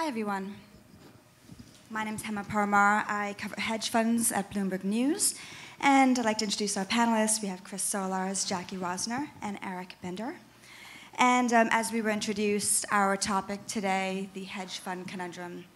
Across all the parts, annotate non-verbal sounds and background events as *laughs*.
Hi, everyone. My name is Hema Parmar. I cover hedge funds at Bloomberg News. And I'd like to introduce our panelists. We have Chris Solarz, Jackie Rosner, and Arik Ben Dor. And um, as we were introduced, our topic today, the hedge fund conundrum.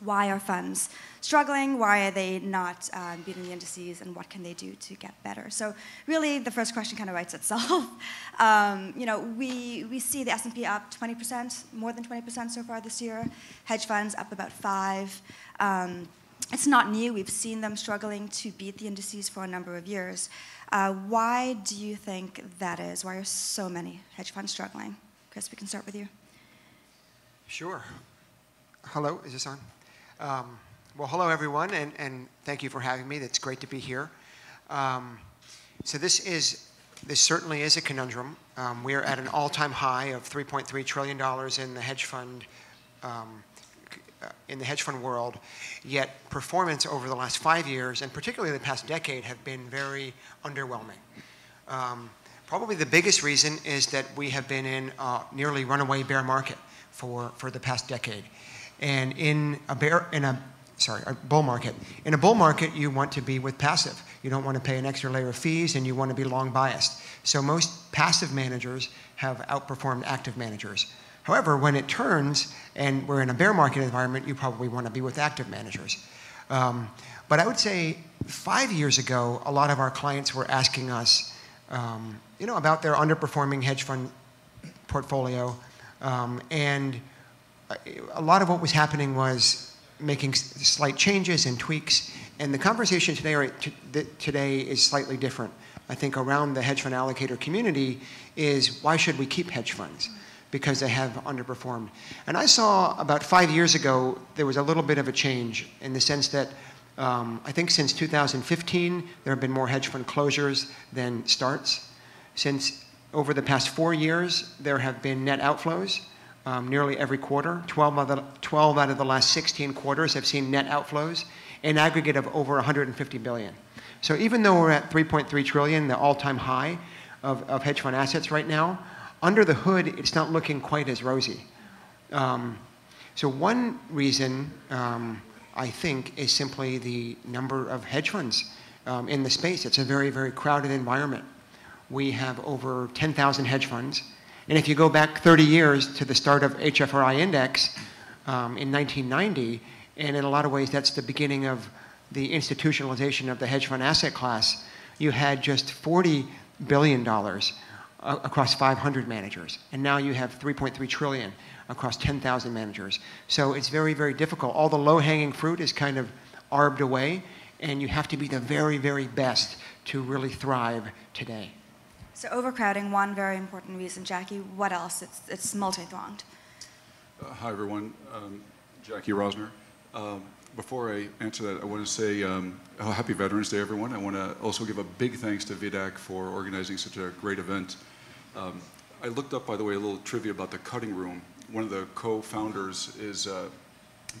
Why are funds struggling? Why are they not um, beating the indices? And what can they do to get better? So really, the first question kind of writes itself. *laughs* um, you know, we, we see the S&P up 20%, more than 20% so far this year. Hedge funds up about 5 um, it's not new. We've seen them struggling to beat the indices for a number of years. Uh, why do you think that is? Why are so many hedge funds struggling? Chris, we can start with you. Sure. Hello, is this on? Um, well, hello everyone, and, and thank you for having me. It's great to be here. Um, so this is, this certainly is a conundrum. Um, we are at an all-time high of 3.3 trillion dollars in the hedge fund um, uh, in the hedge fund world, yet performance over the last five years, and particularly the past decade, have been very underwhelming. Um, probably the biggest reason is that we have been in a nearly runaway bear market for, for the past decade. And in a bear, in a sorry, a bull market. In a bull market, you want to be with passive. You don't want to pay an extra layer of fees, and you want to be long biased. So most passive managers have outperformed active managers. However, when it turns and we're in a bear market environment, you probably want to be with active managers. Um, but I would say five years ago, a lot of our clients were asking us, um, you know, about their underperforming hedge fund portfolio, um, and a lot of what was happening was making slight changes and tweaks. And the conversation today, today is slightly different. I think around the hedge fund allocator community is why should we keep hedge funds? Because they have underperformed. And I saw about five years ago, there was a little bit of a change in the sense that um, I think since 2015, there have been more hedge fund closures than starts. Since over the past four years, there have been net outflows um, nearly every quarter. 12, of the, 12 out of the last 16 quarters have seen net outflows, an aggregate of over 150 billion. So even though we're at 3.3 trillion, the all-time high of, of hedge fund assets right now, under the hood, it's not looking quite as rosy. Um, so one reason, um, I think, is simply the number of hedge funds um, in the space. It's a very, very crowded environment. We have over 10,000 hedge funds. And if you go back 30 years to the start of HFRI index um, in 1990, and in a lot of ways that's the beginning of the institutionalization of the hedge fund asset class, you had just $40 billion uh, across 500 managers. And now you have 3.3 trillion across 10,000 managers. So it's very, very difficult. All the low-hanging fruit is kind of arbed away, and you have to be the very, very best to really thrive today. So overcrowding, one very important reason. Jackie, what else? It's, it's multi-thronged. Uh, hi, everyone. Um, Jackie Rosner. Um, before I answer that, I want to say um, oh, Happy Veterans Day, everyone. I want to also give a big thanks to VDAC for organizing such a great event. Um, I looked up, by the way, a little trivia about the cutting room. One of the co-founders is uh,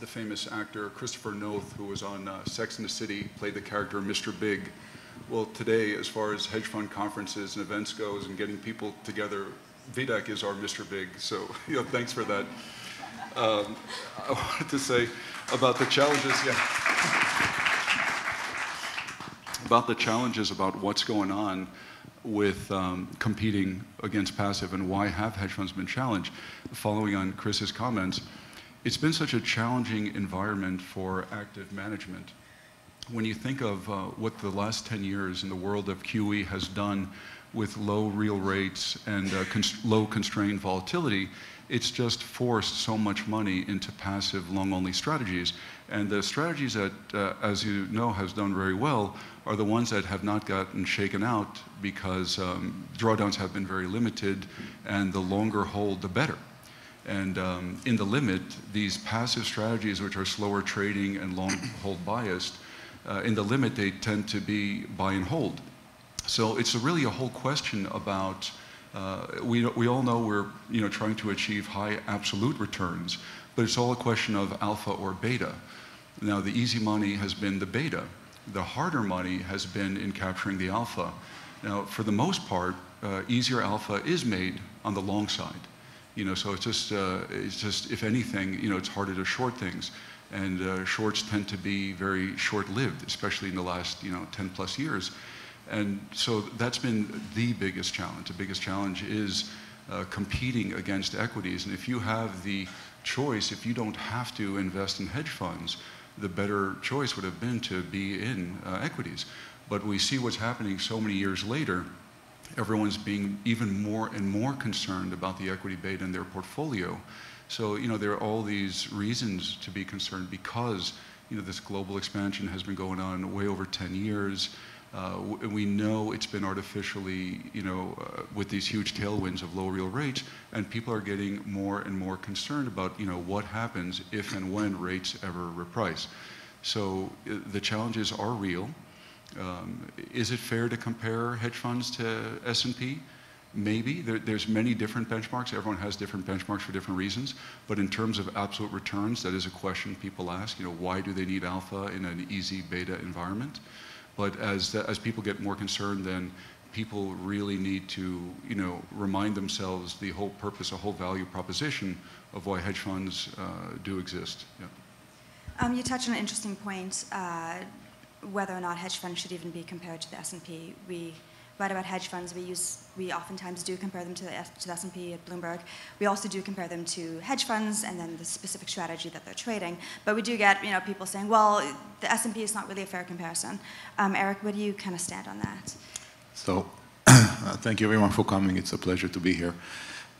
the famous actor Christopher Noth, who was on uh, Sex and the City, played the character Mr. Big. Well, today, as far as hedge fund conferences and events goes and getting people together, VDAC is our Mr. Big. So, *laughs* you know, thanks for that. Um, I wanted to say about the challenges, yeah. about the challenges about what's going on with um, competing against passive and why have hedge funds been challenged. Following on Chris's comments, it's been such a challenging environment for active management when you think of uh, what the last 10 years in the world of QE has done with low real rates and uh, cons low constrained volatility, it's just forced so much money into passive long-only strategies. And the strategies that, uh, as you know, has done very well are the ones that have not gotten shaken out because um, drawdowns have been very limited, and the longer hold, the better. And um, in the limit, these passive strategies, which are slower trading and long hold biased, uh, in the limit, they tend to be buy and hold. So it's a really a whole question about, uh, we, we all know we're you know, trying to achieve high absolute returns, but it's all a question of alpha or beta. Now, the easy money has been the beta. The harder money has been in capturing the alpha. Now, for the most part, uh, easier alpha is made on the long side. You know, so it's just, uh, it's just, if anything, you know, it's harder to short things. And uh, shorts tend to be very short-lived, especially in the last, you know, 10 plus years. And so that's been the biggest challenge. The biggest challenge is uh, competing against equities. And if you have the choice, if you don't have to invest in hedge funds, the better choice would have been to be in uh, equities. But we see what's happening so many years later. Everyone's being even more and more concerned about the equity beta in their portfolio. So, you know, there are all these reasons to be concerned because, you know, this global expansion has been going on way over 10 years. Uh, we know it's been artificially, you know, uh, with these huge tailwinds of low real rates, and people are getting more and more concerned about, you know, what happens if and when rates ever reprice. So uh, the challenges are real. Um, is it fair to compare hedge funds to S&P? Maybe. There, there's many different benchmarks. Everyone has different benchmarks for different reasons. But in terms of absolute returns, that is a question people ask. You know, why do they need alpha in an easy beta environment? But as, the, as people get more concerned, then people really need to, you know, remind themselves the whole purpose, the whole value proposition of why hedge funds uh, do exist. Yeah. Um, you touched on an interesting point. Uh, whether or not hedge funds should even be compared to the S&P. We write about hedge funds. We use we oftentimes do compare them to the, to the S&P at Bloomberg. We also do compare them to hedge funds and then the specific strategy that they're trading. But we do get you know people saying, well, the S&P is not really a fair comparison. Um, Arik, what do you kind of stand on that? So, *clears throat* uh, thank you everyone for coming. It's a pleasure to be here.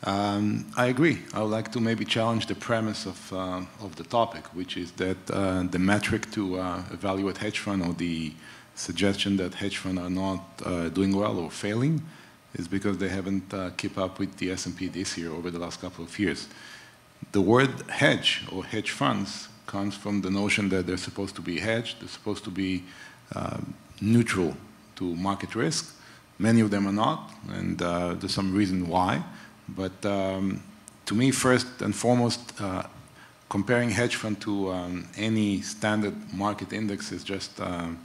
Um, I agree. I would like to maybe challenge the premise of, uh, of the topic, which is that uh, the metric to uh, evaluate hedge fund or the suggestion that hedge funds are not uh, doing well or failing is because they haven't uh, keep up with the S&P this year over the last couple of years. The word hedge or hedge funds comes from the notion that they're supposed to be hedged, they're supposed to be um, neutral to market risk. Many of them are not, and uh, there's some reason why. But um, to me, first and foremost, uh, comparing hedge fund to um, any standard market index is just um,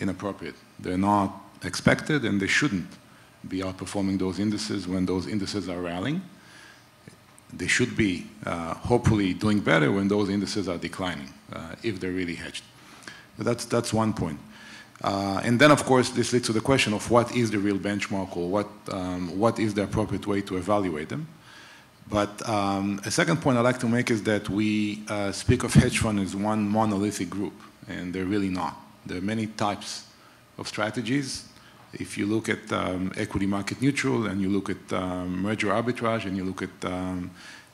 inappropriate. They're not expected and they shouldn't be outperforming those indices when those indices are rallying. They should be uh, hopefully doing better when those indices are declining, uh, if they're really hedged. But that's, that's one point. Uh, and then, of course, this leads to the question of what is the real benchmark or what, um, what is the appropriate way to evaluate them. But um, a second point I'd like to make is that we uh, speak of hedge fund as one monolithic group, and they're really not. There are many types of strategies. If you look at um, equity market neutral and you look at um, merger arbitrage and you look at um,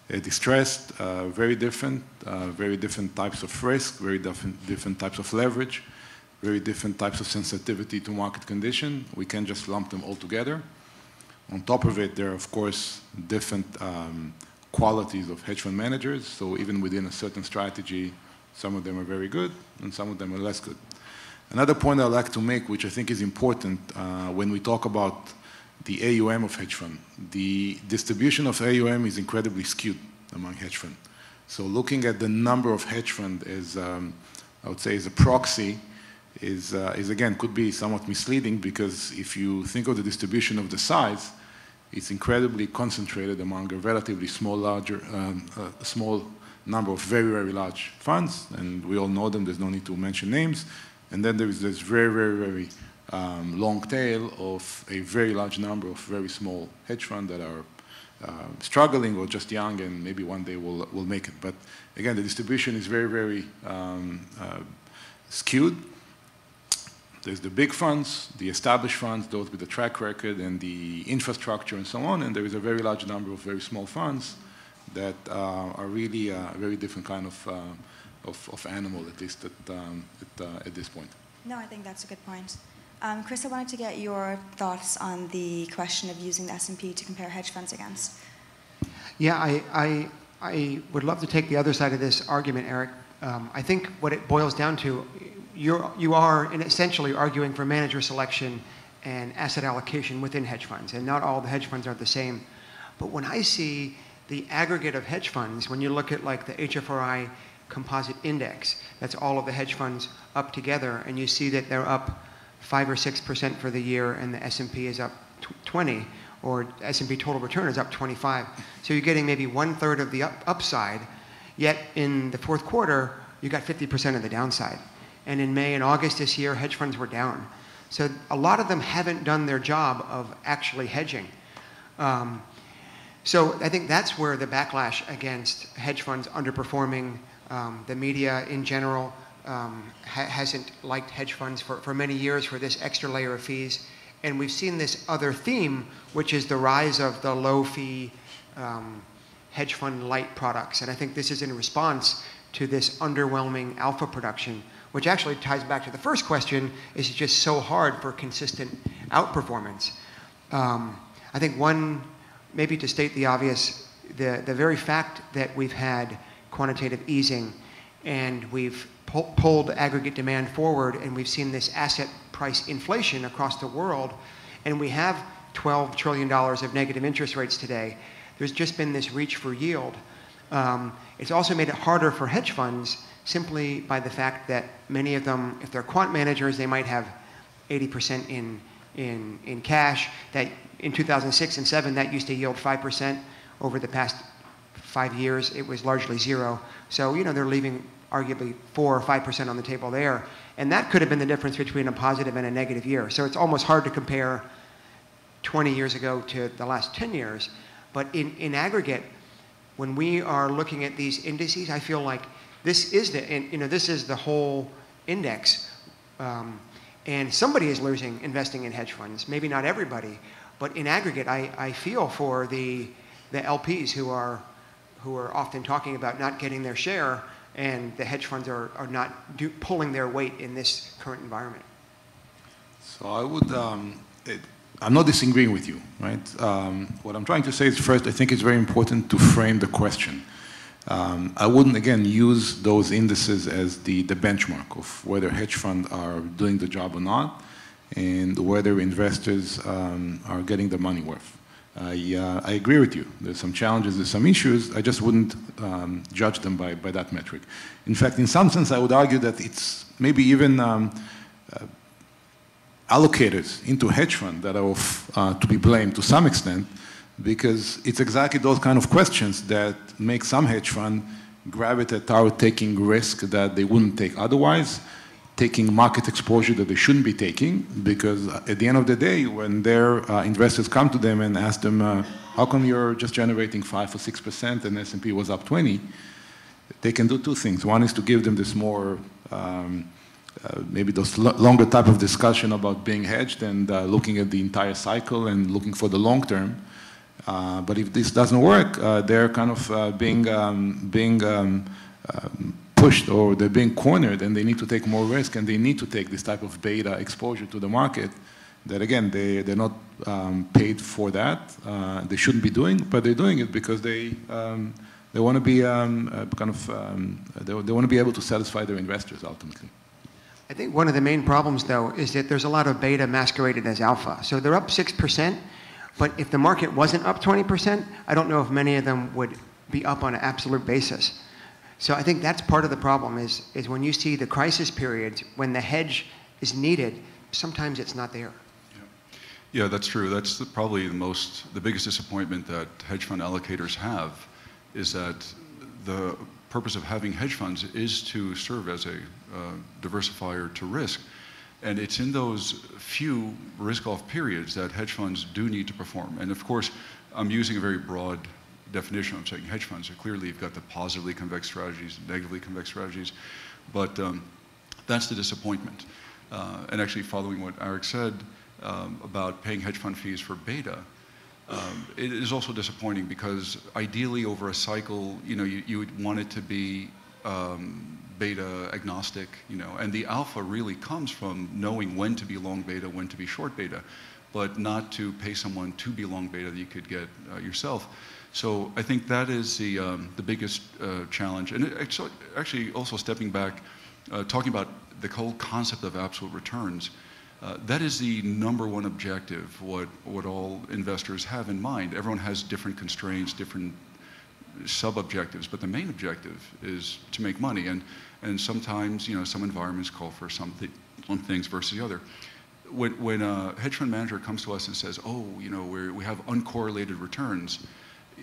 distressed, uh, very different, uh, very different types of risk, very different, different types of leverage very different types of sensitivity to market condition. We can just lump them all together. On top of it, there are, of course, different um, qualities of hedge fund managers. So even within a certain strategy, some of them are very good and some of them are less good. Another point I'd like to make, which I think is important uh, when we talk about the AUM of hedge fund, the distribution of AUM is incredibly skewed among hedge fund. So looking at the number of hedge fund as, um, I would say, is a proxy is, uh, is again, could be somewhat misleading because if you think of the distribution of the size, it's incredibly concentrated among a relatively small, larger, um, uh, small number of very, very large funds, and we all know them, there's no need to mention names. And then there is this very, very, very um, long tail of a very large number of very small hedge funds that are uh, struggling or just young and maybe one day will, will make it. But again, the distribution is very, very um, uh, skewed. There's the big funds, the established funds, those with the track record and the infrastructure and so on, and there is a very large number of very small funds that uh, are really a very different kind of, uh, of, of, animal, at least at, um, at, uh, at, this point. No, I think that's a good point. Um, Chris, I wanted to get your thoughts on the question of using the S&P to compare hedge funds against. Yeah, I, I, I would love to take the other side of this argument, Arik. Um, I think what it boils down to you're, you are essentially arguing for manager selection and asset allocation within hedge funds. And not all the hedge funds are the same. But when I see the aggregate of hedge funds, when you look at like the HFRI composite index, that's all of the hedge funds up together, and you see that they're up five or six percent for the year, and the S&P is up 20, or S&P total return is up 25. So you're getting maybe one third of the up, upside, yet in the fourth quarter, you got 50% of the downside. And in May and August this year, hedge funds were down. So a lot of them haven't done their job of actually hedging. Um, so I think that's where the backlash against hedge funds underperforming, um, the media in general um, ha hasn't liked hedge funds for, for many years for this extra layer of fees. And we've seen this other theme, which is the rise of the low fee um, hedge fund light products. And I think this is in response to this underwhelming alpha production, which actually ties back to the first question, is it just so hard for consistent outperformance? Um, I think one, maybe to state the obvious, the, the very fact that we've had quantitative easing and we've pull, pulled aggregate demand forward and we've seen this asset price inflation across the world and we have $12 trillion of negative interest rates today, there's just been this reach for yield. Um, it's also made it harder for hedge funds simply by the fact that many of them, if they're quant managers, they might have 80% in, in, in cash. That in 2006 and 7, that used to yield 5%. Over the past five years, it was largely zero. So, you know, they're leaving arguably 4 or 5% on the table there. And that could have been the difference between a positive and a negative year. So it's almost hard to compare 20 years ago to the last 10 years. But in, in aggregate, when we are looking at these indices, I feel like this is the, and, you know, this is the whole index. Um, and somebody is losing investing in hedge funds. Maybe not everybody, but in aggregate, I, I feel for the, the LPs who are, who are often talking about not getting their share and the hedge funds are, are not do, pulling their weight in this current environment. So I would, um, it, I'm not disagreeing with you, right? Um, what I'm trying to say is first, I think it's very important to frame the question. Um, I wouldn't, again, use those indices as the, the benchmark of whether hedge funds are doing the job or not and whether investors um, are getting their money worth. I, uh, I, agree with you. There's some challenges, there's some issues. I just wouldn't um, judge them by, by that metric. In fact, in some sense, I would argue that it's maybe even um, uh, allocators into hedge fund that are uh, to be blamed to some extent because it's exactly those kind of questions that make some hedge fund gravitate toward taking risk that they wouldn't take otherwise, taking market exposure that they shouldn't be taking because at the end of the day when their uh, investors come to them and ask them uh, how come you're just generating 5 or 6% and S&P was up 20 they can do two things one is to give them this more um, uh, maybe those longer type of discussion about being hedged and uh, looking at the entire cycle and looking for the long term. Uh, but if this doesn't work, uh, they're kind of being, um, being um, um, pushed or they're being cornered and they need to take more risk and they need to take this type of beta exposure to the market that again, they, they're not um, paid for that. they shouldn't be doing, but they're doing it because they, um, they want to be um, kind of, they, they want to be able to satisfy their investors ultimately. I think one of the main problems, though, is that there's a lot of beta masqueraded as alpha. So they're up 6%, but if the market wasn't up 20%, I don't know if many of them would be up on an absolute basis. So I think that's part of the problem is, is when you see the crisis periods, when the hedge is needed, sometimes it's not there. Yeah, that's true. That's the, probably the most, the biggest disappointment that hedge fund allocators have is that the purpose of having hedge funds is to serve as a uh, diversifier to risk. And it's in those few risk-off periods that hedge funds do need to perform. And of course, I'm using a very broad definition. I'm saying hedge funds. So clearly, you've got the positively convex strategies, negatively convex strategies. But um, that's the disappointment. Uh, and actually, following what Arik said um, about paying hedge fund fees for beta, um, it is also disappointing because ideally over a cycle, you know, you, you would want it to be um, beta agnostic, you know, and the alpha really comes from knowing when to be long beta, when to be short beta, but not to pay someone to be long beta that you could get uh, yourself. So I think that is the, um, the biggest uh, challenge. And it, actually also stepping back, uh, talking about the whole concept of absolute returns, uh, that is the number one objective, what, what all investors have in mind. Everyone has different constraints, different sub-objectives, but the main objective is to make money. And, and sometimes, you know, some environments call for some, th things versus the other. when, when a hedge fund manager comes to us and says, oh, you know, we we have uncorrelated returns,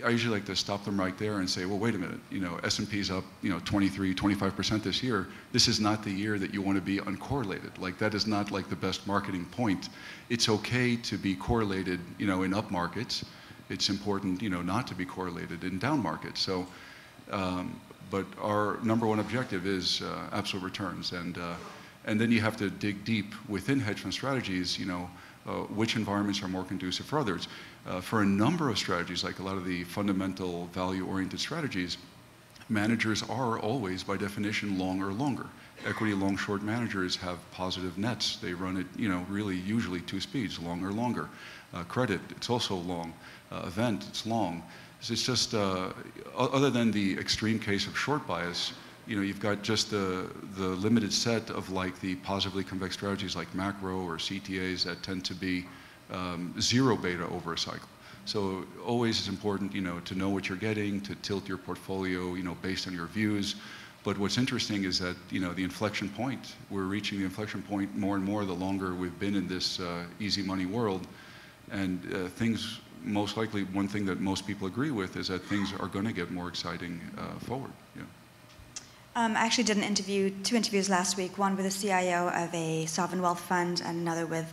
I usually like to stop them right there and say, well, wait a minute, you know, S&P's up, you know, 23, 25% this year. This is not the year that you want to be uncorrelated. Like that is not like the best marketing point. It's okay to be correlated, you know, in up markets. It's important, you know, not to be correlated in down markets. So, um, but our number one objective is uh, absolute returns. And, uh, and then you have to dig deep within hedge fund strategies, you know, which environments are more conducive for others. Uh, for a number of strategies, like a lot of the fundamental value-oriented strategies, managers are always, by definition, long or longer. Equity long-short managers have positive nets. They run it, you know, really usually two speeds, long or longer. Uh, credit, it's also long. Uh, event, it's long. It's just, uh, other than the extreme case of short bias, you know, you've got just the, the limited set of like the positively convex strategies like macro or CTAs that tend to be um, zero beta over a cycle. So always it's important, you know, to know what you're getting, to tilt your portfolio, you know, based on your views. But what's interesting is that, you know, the inflection point, we're reaching the inflection point more and more the longer we've been in this uh, easy money world. And uh, things, most likely, one thing that most people agree with is that things are going to get more exciting uh, forward. Yeah. Um, I actually did an interview, two interviews last week, one with the CIO of a sovereign wealth fund and another with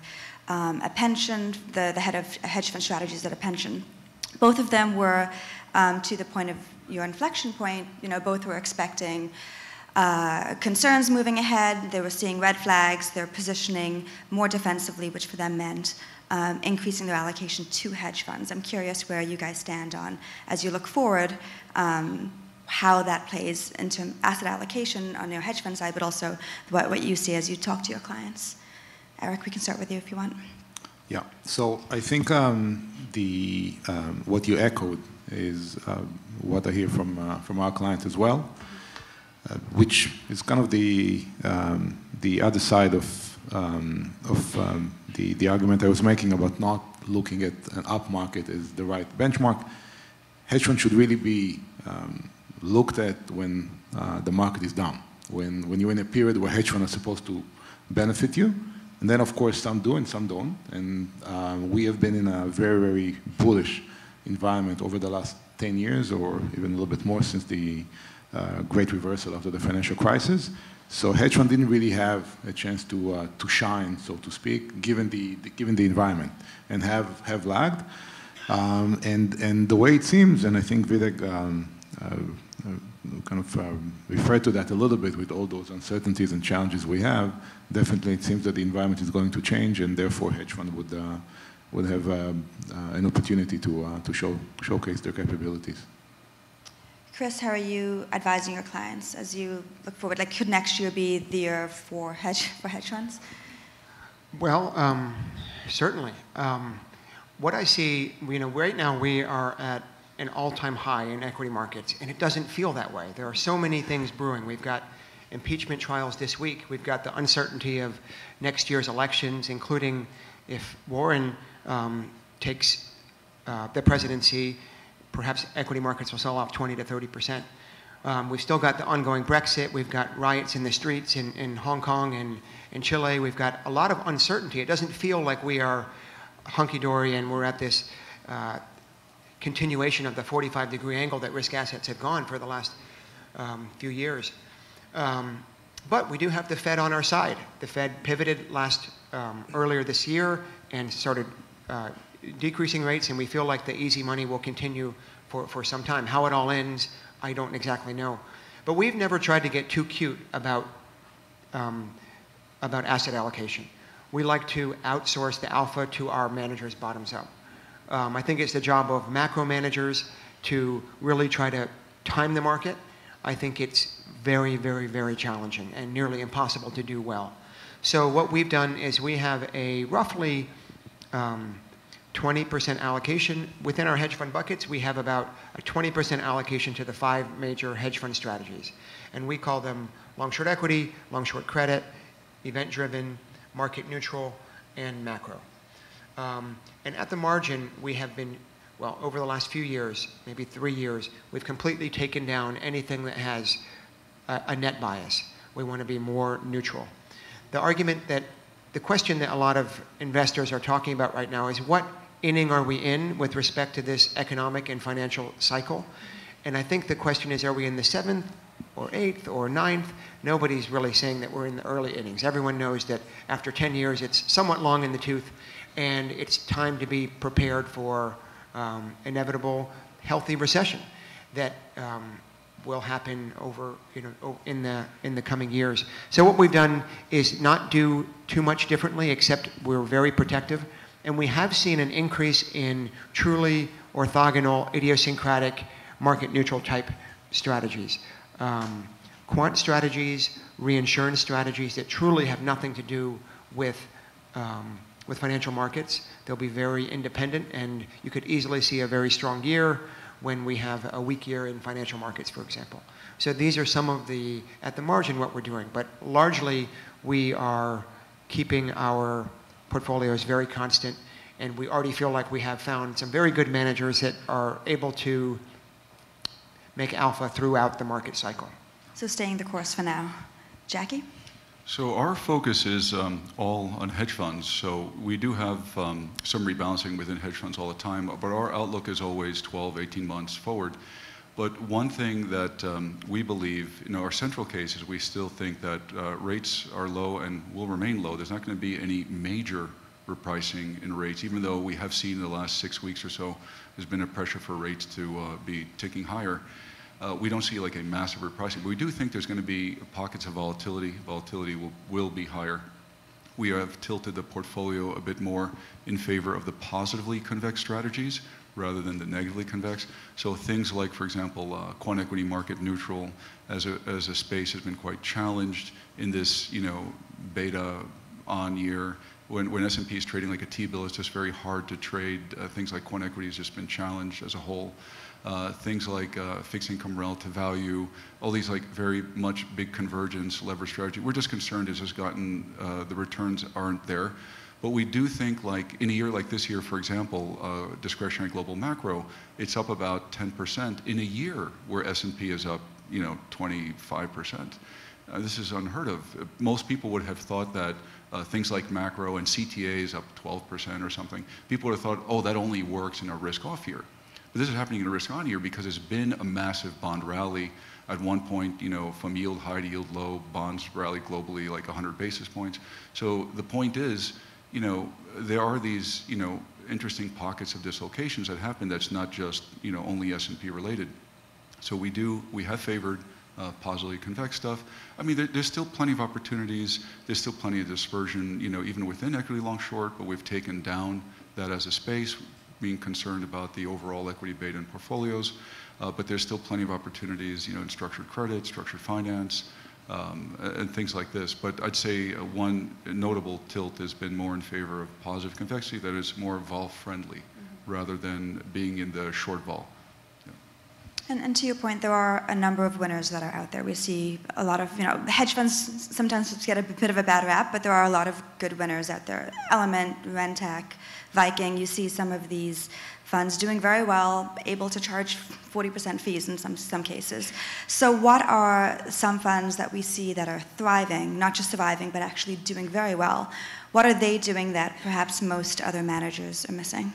um, a pension, the, the head of hedge fund strategies at a pension. Both of them were um, to the point of your inflection point, you know, both were expecting uh, concerns moving ahead. They were seeing red flags. They're positioning more defensively, which for them meant um, increasing their allocation to hedge funds. I'm curious where you guys stand on, as you look forward, um, how that plays into asset allocation on your hedge fund side, but also what, what you see as you talk to your clients. Arik, we can start with you if you want. Yeah. So I think um, the um, what you echoed is uh, what I hear from uh, from our clients as well, uh, which is kind of the um, the other side of um, of um, the the argument I was making about not looking at an up market as the right benchmark. Hedge fund should really be looked at when uh, the market is down, when when you're in a period where hedge funds are supposed to benefit you and then, of course, some do and some don't. And uh, we have been in a very, very bullish environment over the last 10 years, or even a little bit more since the uh, great reversal after the financial crisis. So hedge fund didn't really have a chance to, uh, to shine, so to speak, given the, the, given the environment, and have, have lagged. Um, and, and the way it seems, and I think Videk um, uh, kind of uh, referred to that a little bit with all those uncertainties and challenges we have, definitely it seems that the environment is going to change and therefore hedge fund would, uh, would have uh, uh an opportunity to, uh, to show, showcase their capabilities. Chris, how are you advising your clients as you look forward? Like, could next year be the year for hedge, *laughs* for hedge funds? Well, um, certainly. Um, what I see, you know, right now we are at an all-time high in equity markets, and it doesn't feel that way. There are so many things brewing. We've got impeachment trials this week. We've got the uncertainty of next year's elections, including if Warren um, takes uh, the presidency, perhaps equity markets will sell off 20 to 30 percent. Um, we've still got the ongoing Brexit. We've got riots in the streets in, in Hong Kong and in Chile. We've got a lot of uncertainty. It doesn't feel like we are hunky-dory and we're at this uh, continuation of the 45 degree angle that risk assets have gone for the last um, few years. Um, but we do have the Fed on our side. The Fed pivoted last um, earlier this year and started uh, decreasing rates, and we feel like the easy money will continue for, for some time. How it all ends, I don't exactly know. But we've never tried to get too cute about, um, about asset allocation. We like to outsource the alpha to our managers bottoms up. Um, I think it's the job of macro managers to really try to time the market. I think it's very, very, very challenging and nearly impossible to do well. So what we've done is we have a roughly 20% um, allocation. Within our hedge fund buckets, we have about a 20% allocation to the five major hedge fund strategies. And we call them long-short equity, long-short credit, event-driven, market neutral, and macro. Um, and at the margin, we have been, well, over the last few years, maybe three years, we've completely taken down anything that has a, a net bias. We want to be more neutral. The argument that the question that a lot of investors are talking about right now is what inning are we in with respect to this economic and financial cycle? And I think the question is, are we in the seventh or eighth or ninth? Nobody's really saying that we're in the early innings. Everyone knows that after 10 years, it's somewhat long in the tooth, and it's time to be prepared for um, inevitable healthy recession that um, will happen over, you know, in the, in the coming years. So what we've done is not do too much differently, except we're very protective. And we have seen an increase in truly orthogonal, idiosyncratic, market neutral type strategies. Um, quant strategies, reinsurance strategies that truly have nothing to do with, um, with financial markets. They'll be very independent, and you could easily see a very strong year when we have a weak year in financial markets, for example. So these are some of the, at the margin, what we're doing. But largely, we are keeping our portfolios very constant, and we already feel like we have found some very good managers that are able to make alpha throughout the market cycle. So staying the course for now. Jackie? So our focus is um, all on hedge funds. So we do have um, some rebalancing within hedge funds all the time, but our outlook is always 12, 18 months forward. But one thing that um, we believe, in our central case, is we still think that uh, rates are low and will remain low. There's not going to be any major repricing in rates, even though we have seen in the last six weeks or so, there's been a pressure for rates to uh, be ticking higher. Uh, we don't see like a massive repricing, but we do think there's going to be pockets of volatility. Volatility will, will be higher. We have tilted the portfolio a bit more in favor of the positively convex strategies rather than the negatively convex. So things like, for example, uh, quant equity market neutral as a, as a space has been quite challenged in this, you know, beta on year. When, when S&P is trading like a T-bill, it's just very hard to trade. Uh, things like quant equity has just been challenged as a whole. Uh, things like uh, fixed income relative value, all these like very much big convergence leverage strategy. We're just concerned as has gotten uh, the returns aren't there. But we do think like in a year like this year, for example, uh, discretionary global macro, it's up about 10% in a year where S&P is up, you know, 25%. Uh, this is unheard of. Most people would have thought that uh, things like macro and CTA is up 12% or something. People would have thought, oh, that only works in a risk-off year. But this is happening in a risk on year because there's been a massive bond rally. At one point, you know, from yield high to yield low, bonds rallied globally like 100 basis points. So the point is, you know, there are these, you know, interesting pockets of dislocations that happen that's not just, you know, only S&P related. So we do, we have favored uh, positively convex stuff. I mean, there, there's still plenty of opportunities. There's still plenty of dispersion, you know, even within equity long short, but we've taken down that as a space being concerned about the overall equity beta in portfolios. Uh, but there's still plenty of opportunities, you know, in structured credit, structured finance, um, and things like this. But I'd say uh, one notable tilt has been more in favor of positive convexity, that is more vol-friendly, mm-hmm. rather than being in the short vol. And, and, to your point, there are a number of winners that are out there. We see a lot of, you know, hedge funds sometimes get a bit of a bad rap, but there are a lot of good winners out there. Element, Rentec, Viking, you see some of these funds doing very well, able to charge 40% fees in some, some cases. So what are some funds that we see that are thriving, not just surviving, but actually doing very well? What are they doing that perhaps most other managers are missing?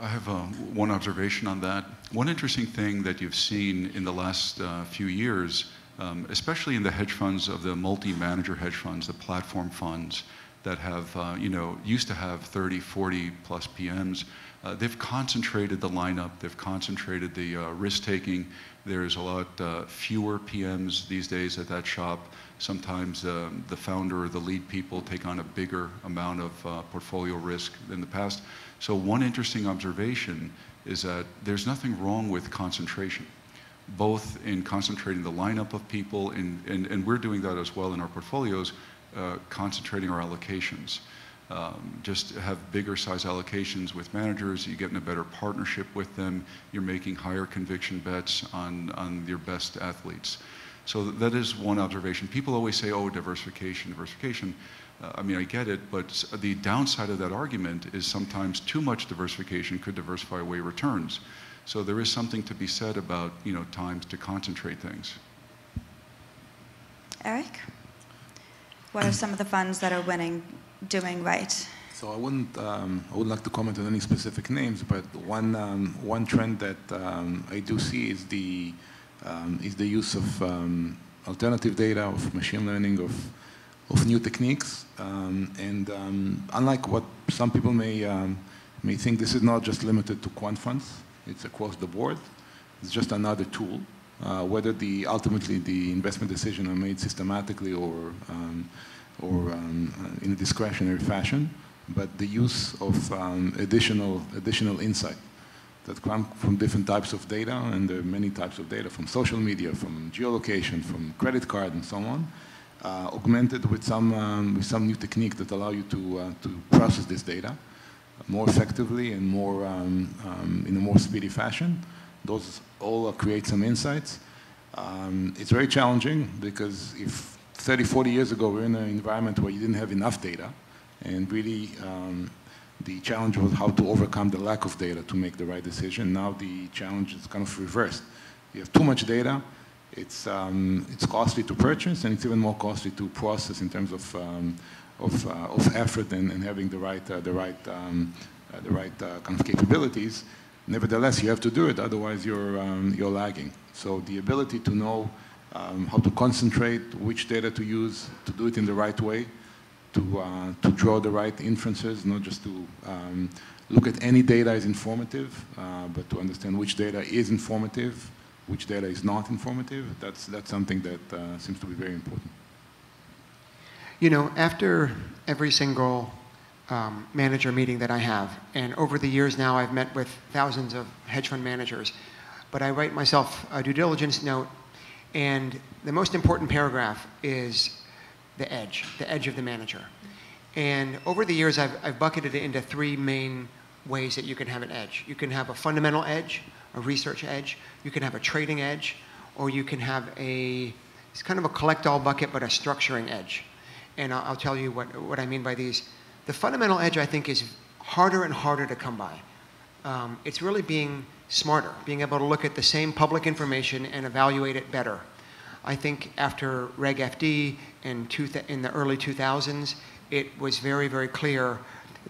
I have uh, one observation on that. One interesting thing that you've seen in the last uh, few years, um, especially in the hedge funds of the multi-manager hedge funds, the platform funds that have, uh, you know, used to have 30, 40 plus PMs, uh, they've concentrated the lineup, they've concentrated the uh, risk taking. There's a lot uh, fewer PMs these days at that shop. Sometimes um, the founder or the lead people take on a bigger amount of uh, portfolio risk than the past. So one interesting observation is that there's nothing wrong with concentration, both in concentrating the lineup of people, in, and, and we're doing that as well in our portfolios, uh, concentrating our allocations. Um, just have bigger size allocations with managers, you get in a better partnership with them, you're making higher conviction bets on, on your best athletes. So that is one observation. People always say, oh, diversification, diversification. Uh, I mean, I get it, but the downside of that argument is sometimes too much diversification could diversify away returns. So there is something to be said about, you know, times to concentrate things. Arik? What are some of the funds that are winning doing right? So I wouldn't, um, I wouldn't like to comment on any specific names, but one, um, one trend that um, I do see is the, um, is the use of um, alternative data, of machine learning, of, of new techniques. Um, and unlike what some people may, may think, this is not just limited to quant funds. It's across the board. It's just another tool. Uh, whether the ultimately the investment decision are made systematically or um, or um, uh, in a discretionary fashion, but the use of um, additional additional insight that come from different types of data, and there are many types of data from social media, from geolocation, from credit card, and so on, uh, augmented with some um, with some new technique that allow you to uh, to process this data more effectively and more um, um, in a more speedy fashion. Those all create some insights. Um, it's very challenging because if 30, 40 years ago we we're in an environment where you didn't have enough data, and really um, the challenge was how to overcome the lack of data to make the right decision. Now the challenge is kind of reversed. You have too much data, it's, um, it's costly to purchase, and it's even more costly to process in terms of, um, of, uh, of effort and, and having the right, uh, the right, um, uh, the right uh, kind of capabilities. Nevertheless, you have to do it, otherwise you're, um, you're lagging. So the ability to know um, how to concentrate, which data to use, to do it in the right way, to, uh, to draw the right inferences, not just to um, look at any data as informative, uh, but to understand which data is informative, which data is not informative. That's, that's something that uh, seems to be very important. You know, after every single um, manager meeting that I have. And over the years now, I've met with thousands of hedge fund managers. But I write myself a due diligence note, and the most important paragraph is the edge, the edge of the manager. And over the years, I've, I've bucketed it into three main ways that you can have an edge. You can have a fundamental edge, a research edge, you can have a trading edge, or you can have a, it's kind of a collect-all bucket, but a structuring edge. And I'll, I'll tell you what, what I mean by these the fundamental edge, I think, is harder and harder to come by. Um, it's really being smarter, being able to look at the same public information and evaluate it better. I think after Reg FD in, two in the early 2000s, it was very, very clear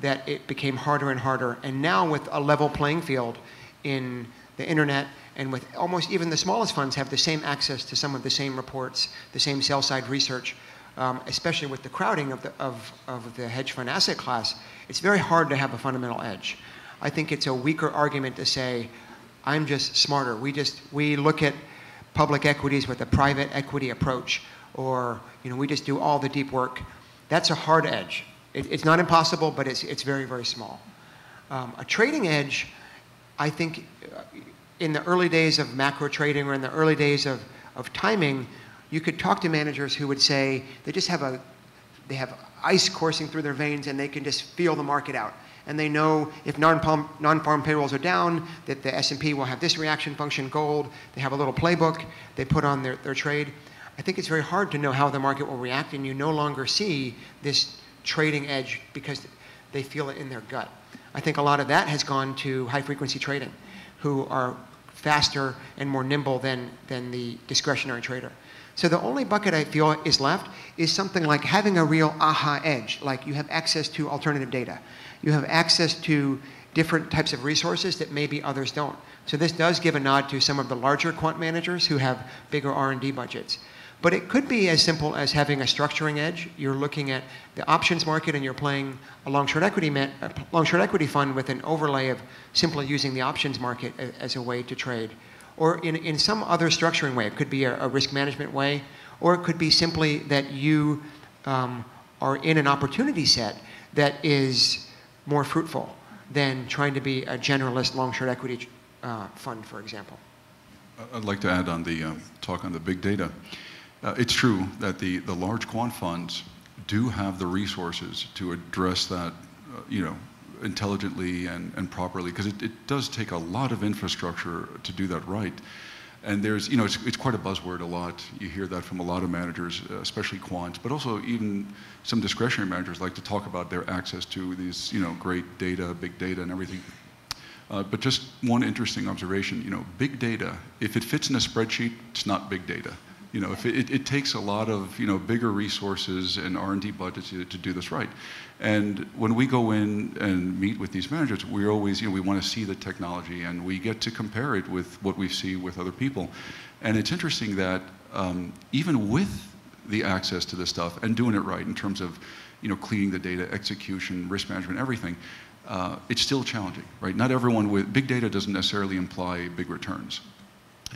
that it became harder and harder. And now with a level playing field in the internet and with almost even the smallest funds have the same access to some of the same reports, the same sell side research, um, especially with the crowding of the, of, of the hedge fund asset class, it's very hard to have a fundamental edge. I think it's a weaker argument to say, I'm just smarter. We just, we look at public equities with a private equity approach, or you know, we just do all the deep work. That's a hard edge. It, it's not impossible, but it's, it's very, very small. Um, a trading edge, I think uh, in the early days of macro trading or in the early days of, of timing, you could talk to managers who would say they just have a, they have ice coursing through their veins and they can just feel the market out. And they know if non-farm, non-farm payrolls are down, that the S&P will have this reaction function, gold. They have a little playbook they put on their, their trade. I think it's very hard to know how the market will react and you no longer see this trading edge because they feel it in their gut. I think a lot of that has gone to high frequency trading, who are faster and more nimble than, than the discretionary trader. So the only bucket I feel is left is something like having a real aha edge, like you have access to alternative data. You have access to different types of resources that maybe others don't. So this does give a nod to some of the larger quant managers who have bigger R&D budgets. But it could be as simple as having a structuring edge. You're looking at the options market and you're playing a long short equity, long short equity fund with an overlay of simply using the options market as a way to trade or in, in some other structuring way. It could be a, a risk management way, or it could be simply that you um, are in an opportunity set that is more fruitful than trying to be a generalist long short equity uh, fund, for example. I'd like to add on the um, talk on the big data. Uh, it's true that the, the large quant funds do have the resources to address that, uh, you know, intelligently and, and properly, because it, it does take a lot of infrastructure to do that right. And there's, you know, it's, it's quite a buzzword a lot. You hear that from a lot of managers, especially quants, but also even some discretionary managers like to talk about their access to these, you know, great data, big data and everything. Uh, but just one interesting observation, you know, big data, if it fits in a spreadsheet, it's not big data. You know, if it, it takes a lot of you know bigger resources and R&D budgets to, to do this right. And when we go in and meet with these managers, we always you know we want to see the technology and we get to compare it with what we see with other people. And it's interesting that um, even with the access to this stuff and doing it right in terms of you know cleaning the data, execution, risk management, everything, uh, it's still challenging, right? Not everyone with big data doesn't necessarily imply big returns.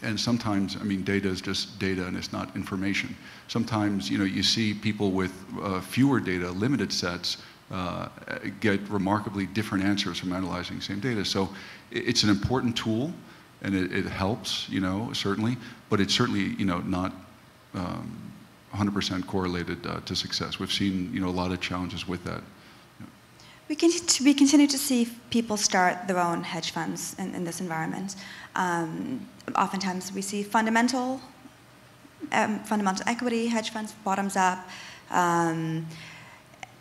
And sometimes, I mean, data is just data and it's not information. Sometimes, you know, you see people with uh, fewer data, limited sets, uh, get remarkably different answers from analyzing the same data. So it's an important tool and it, it helps, you know, certainly, but it's certainly, you know, not 100% um, correlated uh, to success. We've seen, you know, a lot of challenges with that. We, can, we continue to see people start their own hedge funds in, in this environment. Um, oftentimes we see fundamental, um, fundamental equity hedge funds, bottoms up. Um,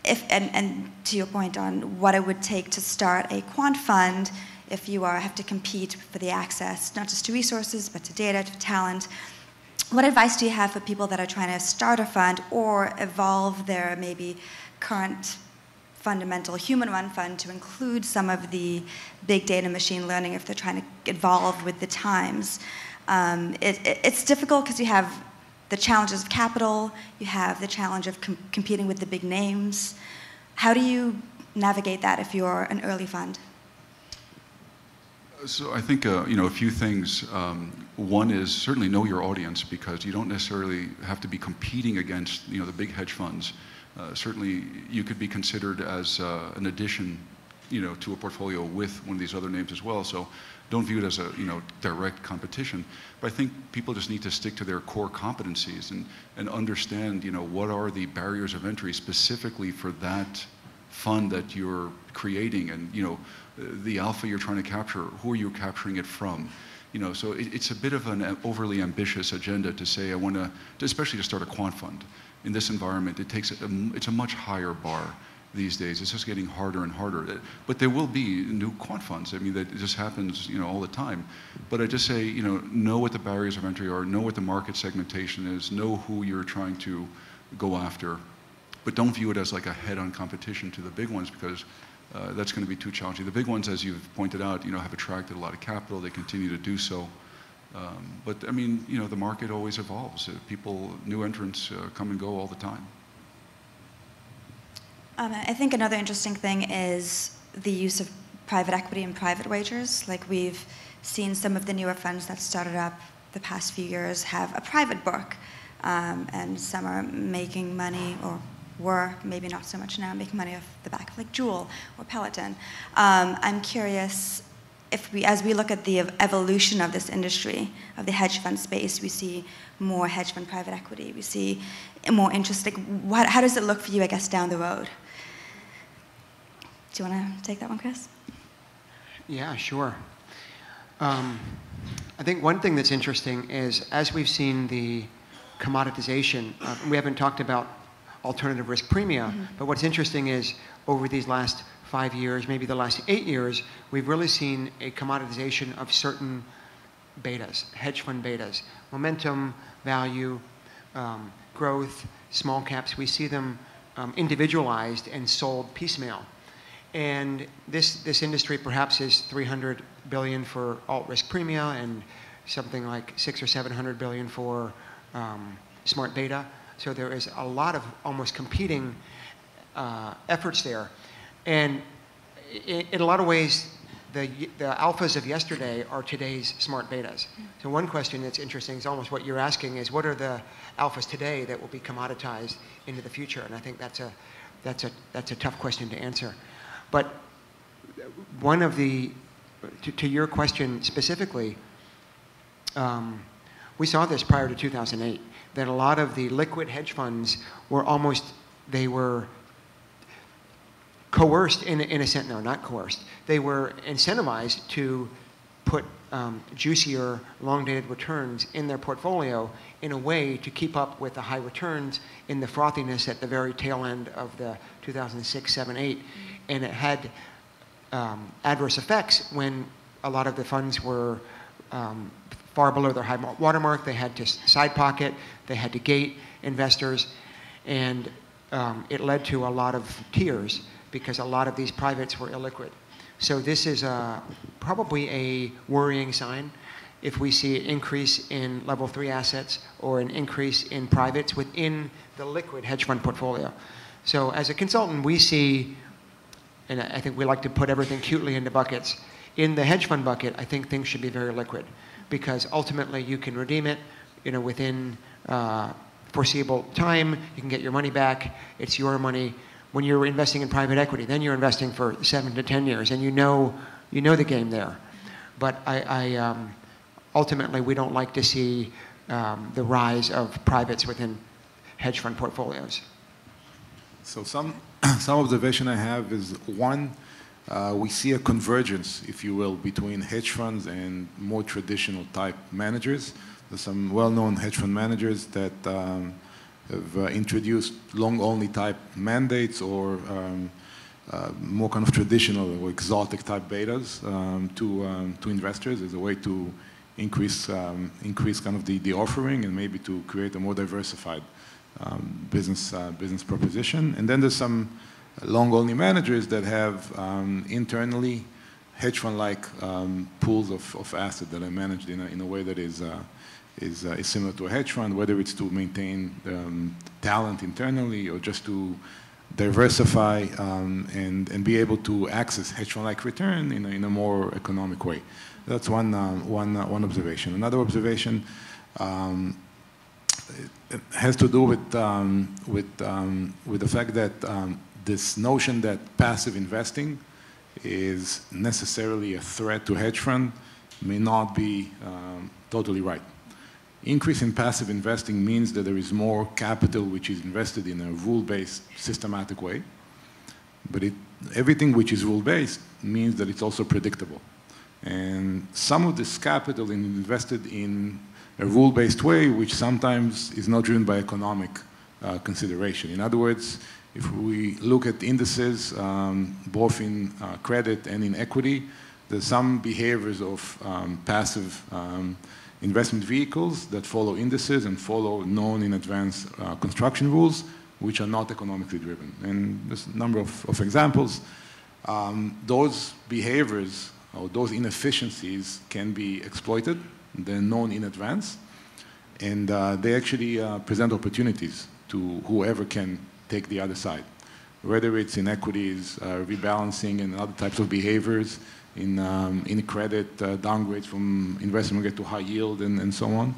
if, and, and to your point on what it would take to start a quant fund, if you are, have to compete for the access, not just to resources, but to data, to talent, what advice do you have for people that are trying to start a fund or evolve their maybe current fundamental human run fund to include some of the big data machine learning if they're trying to evolve with the times. Um, it, it, it's difficult because you have the challenges of capital, you have the challenge of com competing with the big names. How do you navigate that if you're an early fund? So I think uh, you know a few things. Um, one is certainly know your audience because you don't necessarily have to be competing against you know the big hedge funds. Uh, certainly you could be considered as uh, an addition you know, to a portfolio with one of these other names as well. So don't view it as a you know, direct competition. But I think people just need to stick to their core competencies and, and understand you know, what are the barriers of entry specifically for that fund that you're creating and you know, the alpha you're trying to capture, who are you capturing it from? You know, so it, it's a bit of an overly ambitious agenda to say I want to, especially to start a quant fund in this environment, it takes a, it's a much higher bar these days. It's just getting harder and harder. But there will be new quant funds. I mean, that just happens, you know, all the time. But I just say, you know, know what the barriers of entry are, know what the market segmentation is, know who you're trying to go after. But don't view it as like a head-on competition to the big ones because uh, that's going to be too challenging. The big ones, as you've pointed out, you know, have attracted a lot of capital. They continue to do so. Um, but I mean, you know, the market always evolves. Uh, people, new entrants uh, come and go all the time. Um, I think another interesting thing is the use of private equity and private wagers. Like we've seen some of the newer funds that started up the past few years have a private book, um, and some are making money or were maybe not so much now making money off the back of like Juul or Peloton. Um, I'm curious if we, as we look at the evolution of this industry, of the hedge fund space, we see more hedge fund private equity, we see more interest. Like, what, how does it look for you, I guess, down the road? Do you want to take that one, Chris? Yeah, sure. Um, I think one thing that's interesting is as we've seen the commoditization, uh, we haven't talked about alternative risk premia, mm -hmm. but what's interesting is over these last five years, maybe the last eight years, we've really seen a commoditization of certain betas, hedge fund betas. Momentum, value, um, growth, small caps, we see them um, individualized and sold piecemeal. And this, this industry perhaps is 300 billion for alt risk premia and something like six or 700 billion for um, smart beta. So there is a lot of almost competing uh, efforts there. And in, a lot of ways, the, the alphas of yesterday are today's smart betas. So one question that's interesting is almost what you're asking is what are the alphas today that will be commoditized into the future? And I think that's a, that's a, that's a tough question to answer. But one of the, to, to your question specifically, um, we saw this prior to 2008, that a lot of the liquid hedge funds were almost, they were coerced in, in a sense, no, not coerced. They were incentivized to put um, juicier, long-dated returns in their portfolio in a way to keep up with the high returns in the frothiness at the very tail end of the 2006, 7, 8. And it had um, adverse effects when a lot of the funds were um, far below their high watermark. They had to side pocket, they had to gate investors, and um, it led to a lot of tears because a lot of these privates were illiquid. So this is a, probably a worrying sign if we see an increase in level three assets or an increase in privates within the liquid hedge fund portfolio. So as a consultant, we see, and I think we like to put everything cutely into buckets. In the hedge fund bucket, I think things should be very liquid because ultimately you can redeem it, you know, within uh, foreseeable time. You can get your money back. It's your money. When you're investing in private equity, then you're investing for seven to ten years, and you know you know the game there. But I, I um, ultimately we don't like to see um, the rise of privates within hedge fund portfolios. So some, *clears throat* some observation I have is one, uh, we see a convergence, if you will, between hedge funds and more traditional type managers. There's some well-known hedge fund managers that um, have uh, introduced long-only type mandates or um, uh, more kind of traditional or exotic type betas um, to, um, to investors as a way to increase, um, increase kind of the, the offering and maybe to create a more diversified um, business, uh, business proposition. And then there's some long-only managers that have internally hedge fund-like pools of, of assets that are managed in a, in a way that is, uh, is, uh, is similar to a hedge fund, whether it's to maintain um, talent internally or just to diversify um, and, and be able to access hedge fund-like return in a, in a more economic way. That's one, uh, one, uh, one observation. Another observation um, has to do with, um, with, um, with the fact that um, this notion that passive investing is necessarily a threat to hedge fund may not be um, totally right. Increase in passive investing means that there is more capital which is invested in a rule-based systematic way. But it, everything which is rule-based means that it's also predictable. And some of this capital is invested in a rule-based way, which sometimes is not driven by economic uh, consideration. In other words, if we look at indices, um, both in uh, credit and in equity, there's some behaviors of um, passive um, investment vehicles that follow indices and follow known in advance uh, construction rules, which are not economically driven. And there's a number of, of examples. Um, those behaviors or those inefficiencies can be exploited they're known in advance, and uh, they actually uh, present opportunities to whoever can take the other side, whether it's in equities, uh, rebalancing, and other types of behaviors, in, um, in credit, uh, downgrades from investment grade to high yield, and, and so on.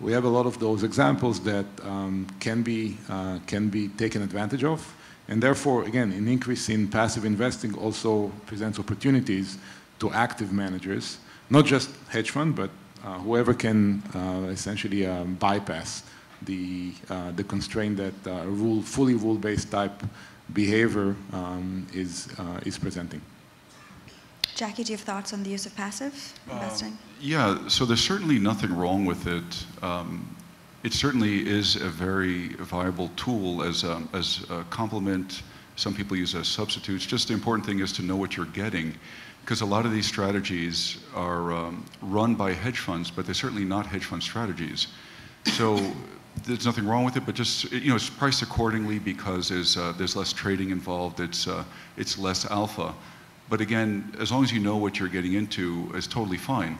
We have a lot of those examples that um, can, be, uh, can be taken advantage of, and therefore, again, an increase in passive investing also presents opportunities to active managers, not just hedge fund, but uh, whoever can uh, essentially um, bypass the, uh, the constraint that rule, fully rule-based type behavior um, is, is presenting. Jackie, do you have thoughts on the use of passive investing? Um, yeah, so there's certainly nothing wrong with it. Um, it certainly is a very viable tool as a, as a complement. Some people use as substitutes. Just the important thing is to know what you're getting because a lot of these strategies are um, run by hedge funds, but they're certainly not hedge fund strategies. So *laughs* there's nothing wrong with it, but just you know, it's priced accordingly because there's uh, there's less trading involved. It's uh, it's less alpha, but again, as long as you know what you're getting into, it's totally fine.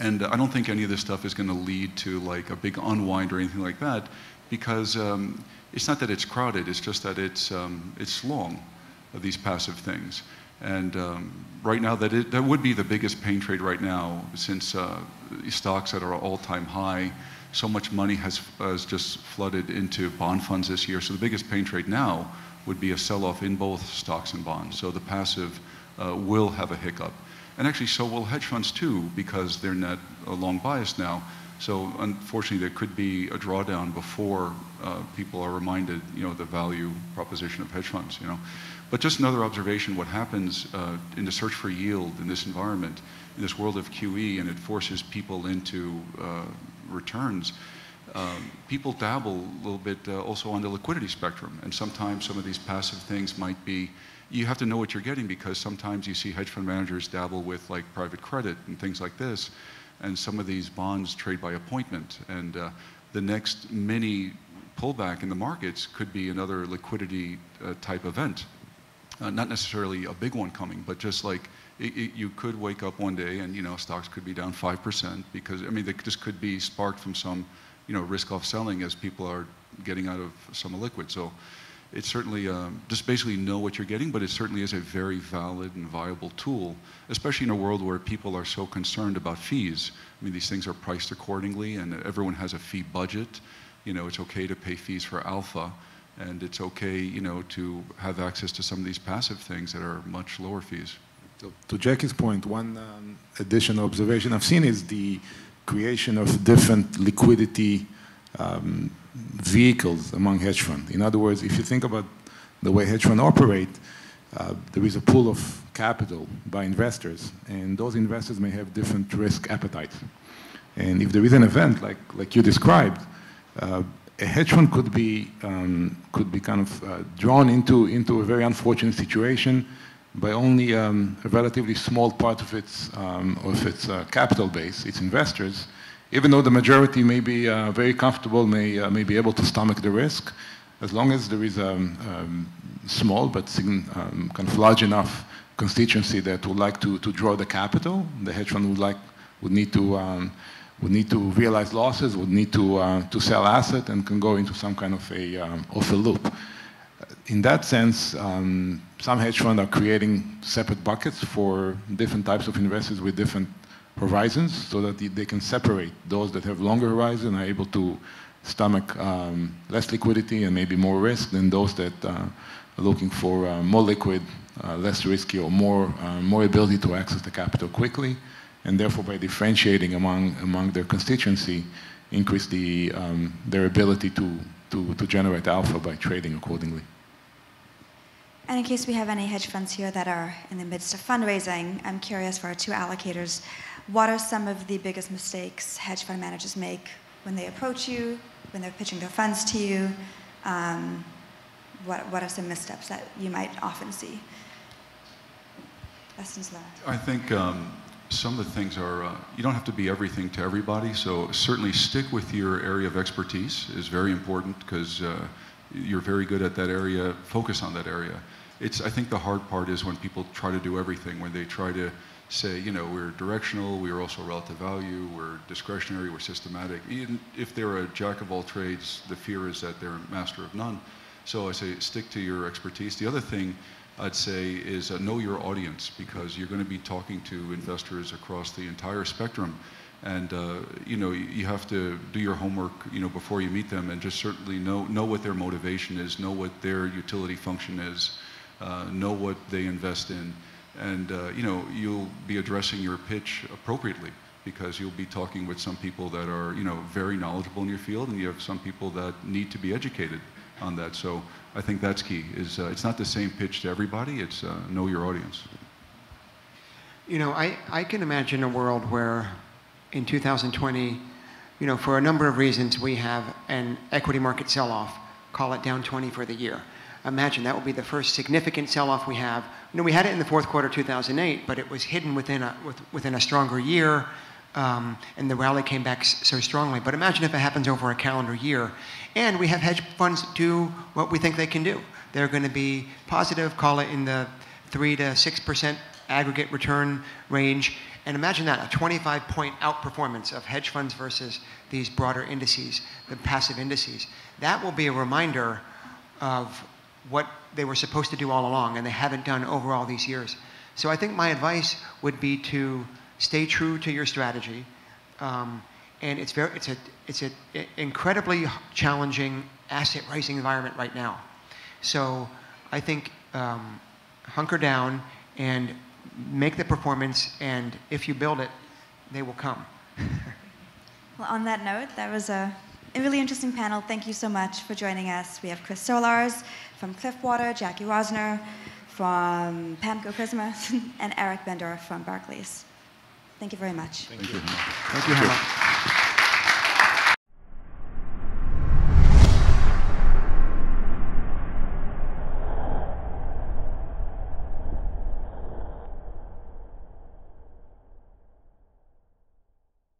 And I don't think any of this stuff is going to lead to like a big unwind or anything like that, because um, it's not that it's crowded. It's just that it's um, it's long, these passive things. And um, right now, that, it, that would be the biggest pain trade right now, since uh, stocks at an all-time high, so much money has, has just flooded into bond funds this year. So the biggest pain trade now would be a sell-off in both stocks and bonds. So the passive uh, will have a hiccup. And actually, so will hedge funds too, because they're not a long bias now. So unfortunately, there could be a drawdown before uh, people are reminded, you know, the value proposition of hedge funds, you know. But just another observation, what happens uh, in the search for yield in this environment, in this world of QE, and it forces people into uh, returns, um, people dabble a little bit uh, also on the liquidity spectrum. And sometimes some of these passive things might be, you have to know what you're getting because sometimes you see hedge fund managers dabble with like private credit and things like this. and some of these bonds trade by appointment. And uh, the next mini pullback in the markets could be another liquidity uh, type event. Uh, not necessarily a big one coming, but just like it, it, you could wake up one day and you know stocks could be down five percent because I mean they just could be sparked from some you know risk-off selling as people are getting out of some liquid. So it's certainly um, just basically know what you're getting, but it certainly is a very valid and viable tool, especially in a world where people are so concerned about fees. I mean, these things are priced accordingly, and everyone has a fee budget. You know, it's okay to pay fees for alpha, and it's okay, you know, to have access to some of these passive things that are much lower fees. So, to Jackie's point, one um, additional observation I've seen is the creation of different liquidity um, vehicles among hedge funds. In other words, if you think about the way hedge funds operate, uh, there is a pool of capital by investors, and those investors may have different risk appetites. And if there is an event like, like you described, uh, a hedge fund could be, um, could be kind of uh, drawn into, into a very unfortunate situation by only um, a relatively small part of its, um, of its uh, capital base, its investors, even though the majority may be uh, very comfortable, may, uh, may be able to stomach the risk, as long as there is a um, um, small but um, kind of large enough constituency that would like to, to draw the capital, the hedge fund would, like, would, need to, um, would need to realize losses, would need to, uh, to sell asset, and can go into some kind of a, um, of a loop. In that sense, um, some hedge funds are creating separate buckets for different types of investors with different horizons so that they can separate those that have longer horizon are able to stomach um, less liquidity and maybe more risk than those that uh, are looking for uh, more liquid, uh, less risky, or more, uh, more ability to access the capital quickly, and therefore by differentiating among, among their constituency, increase the, um, their ability to, to, to generate alpha by trading accordingly. And in case we have any hedge funds here that are in the midst of fundraising, I'm curious for our two allocators, what are some of the biggest mistakes hedge fund managers make when they approach you, when they're pitching their funds to you? Um, what, what are some missteps that you might often see? Lessons learned. I think um, some of the things are, uh, you don't have to be everything to everybody, so certainly stick with your area of expertise is very important because uh, you're very good at that area, focus on that area. It's, I think the hard part is when people try to do everything, when they try to say, you know, we're directional, we're also relative value, we're discretionary, we're systematic. Even if they're a jack of all trades, the fear is that they're a master of none. So I say stick to your expertise. The other thing I'd say is uh, know your audience because you're going to be talking to investors across the entire spectrum. And uh, you know you have to do your homework you know before you meet them and just certainly know know what their motivation is, know what their utility function is, know what they invest in. And uh, you know you'll be addressing your pitch appropriately because you'll be talking with some people that are you know very knowledgeable in your field and you have some people that need to be educated on that. So i think that's key is uh, it's not the same pitch to everybody it's uh, know your audience. You know I, I can imagine a world where in 2020 you know for a number of reasons we have an equity market sell-off call it down 20 for the year imagine that will be the first significant sell-off we have. You know, we had it in the fourth quarter 2008, but it was hidden within a, within a stronger year, um, and the rally came back so strongly. But imagine if it happens over a calendar year. And we have hedge funds do what we think they can do. They're going to be positive, call it in the 3 to 6% aggregate return range. And imagine that, a 25 point outperformance of hedge funds versus these broader indices, the passive indices. That will be a reminder of what they were supposed to do all along and they haven't done over all these years. So I think my advice would be to stay true to your strategy. Um, and it's very, it's a, it's an incredibly challenging asset pricing environment right now. So I think um, hunker down and make the performance, and if you build it, they will come. *laughs* well, on that note, that was a a really interesting panel. Thank you so much for joining us. We have Chris Solarz from Cliffwater, Jackie Rosner from PAAMCO Prisma, *laughs* and Arik Ben Dor from Barclays. Thank you very much. Thank you. Thank you, Hannah.